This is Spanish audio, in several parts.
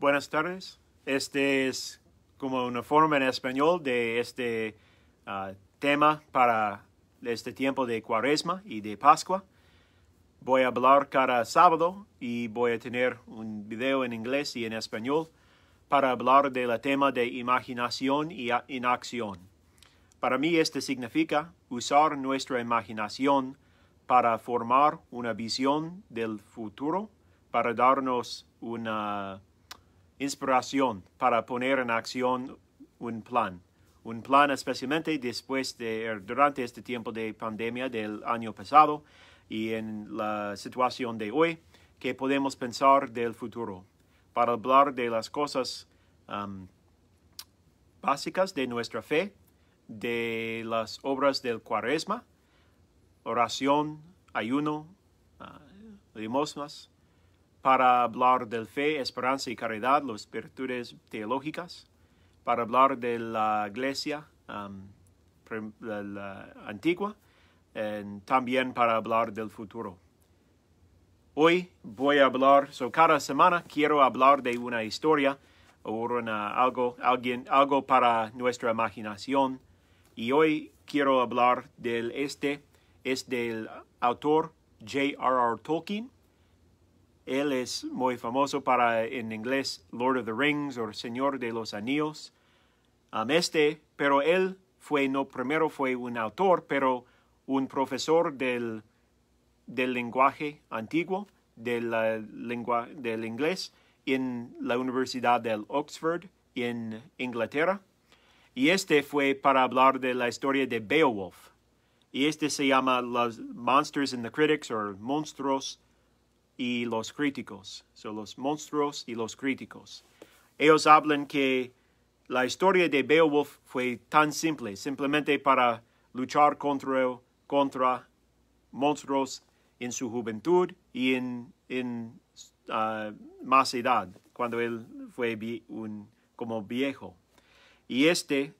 Buenas tardes. Este es como una forma en español de este ah, tema para este tiempo de cuaresma y de Pascua. Voy a hablar cada sábado y voy a tener un video en inglés y en español para hablar del tema de imaginación y inacción. Para mí este significa usar nuestra imaginación para formar una visión del futuro, para darnos una inspiración para poner en acción un plan. Un plan especialmente después de, durante este tiempo de pandemia del año pasado y en la situación de hoy, que podemos pensar del futuro. Para hablar de las cosas básicas de nuestra fe, de las obras del cuaresma, oración, ayuno, uh, limosnas, para hablar del fe, esperanza y caridad, las virtudes teológicas, para hablar de la iglesia um, la antigua, y también para hablar del futuro. Hoy voy a hablar, so cada semana quiero hablar de una historia o una, algo, alguien, algo para nuestra imaginación. Y hoy quiero hablar del este, es del autor J.R.R. Tolkien él es muy famoso para, en inglés, Lord of the Rings o Señor de los Anillos. Um, este, pero él fue, no primero fue un autor, pero un profesor del, del lenguaje antiguo, de la lengua, del inglés, en la Universidad de Oxford, en Inglaterra. Y este fue para hablar de la historia de Beowulf. Y este se llama Los Monsters and the Critics, o Monstruos y los críticos, son los monstruos y los críticos. Ellos hablan que la historia de Beowulf fue tan simple, simplemente para luchar contra, contra monstruos en su juventud y en, en uh, más edad, cuando él fue un, como viejo. Y este,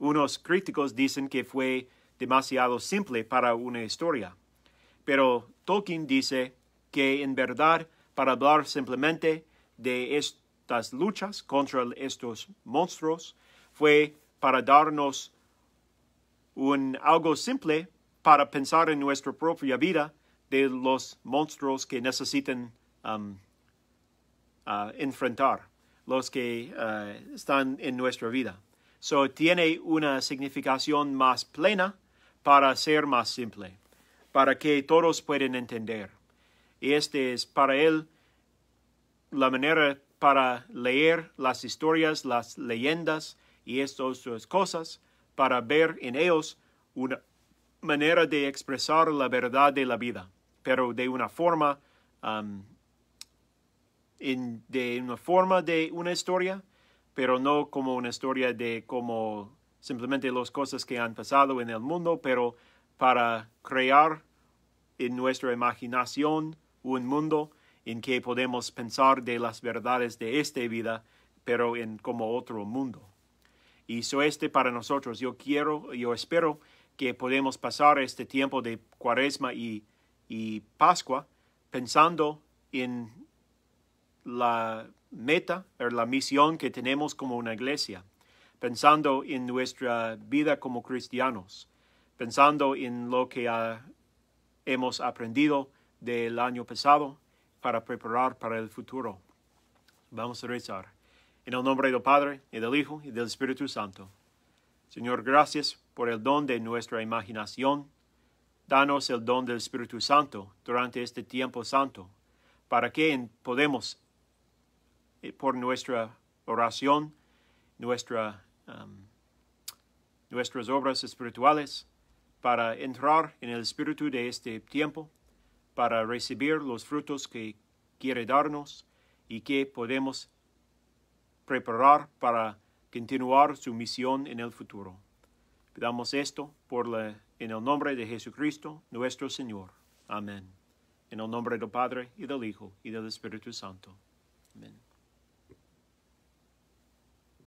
unos críticos dicen que fue demasiado simple para una historia. Pero Tolkien dice que en verdad, para hablar simplemente de estas luchas contra estos monstruos, fue para darnos un algo simple para pensar en nuestra propia vida de los monstruos que necesitan um, uh, enfrentar, los que uh, están en nuestra vida. So tiene una significación más plena para ser más simple, para que todos puedan entender. Y este es para él la manera para leer las historias, las leyendas y estas cosas, para ver en ellos una manera de expresar la verdad de la vida, pero de una forma, um, de una forma de una historia, pero no como una historia de como simplemente las cosas que han pasado en el mundo, pero para crear en nuestra imaginación un mundo en que podemos pensar de las verdades de esta vida, pero en como otro mundo. Y eso este para nosotros. Yo quiero, yo espero que podemos pasar este tiempo de cuaresma y, y pascua pensando en la meta o la misión que tenemos como una iglesia, pensando en nuestra vida como cristianos, pensando en lo que hemos aprendido del año pasado para preparar para el futuro. Vamos a rezar. En el nombre del Padre, y del Hijo, y del Espíritu Santo. Señor, gracias por el don de nuestra imaginación. Danos el don del Espíritu Santo durante este tiempo santo, para que podemos, eh, por nuestra oración, nuestra, nuestras obras espirituales, para entrar en el espíritu de este tiempo para recibir los frutos que quiere darnos y que podemos preparar para continuar su misión en el futuro. Pidamos esto por la, en el nombre de Jesucristo, nuestro Señor. Amén. En el nombre del Padre, y del Hijo, y del Espíritu Santo. Amén.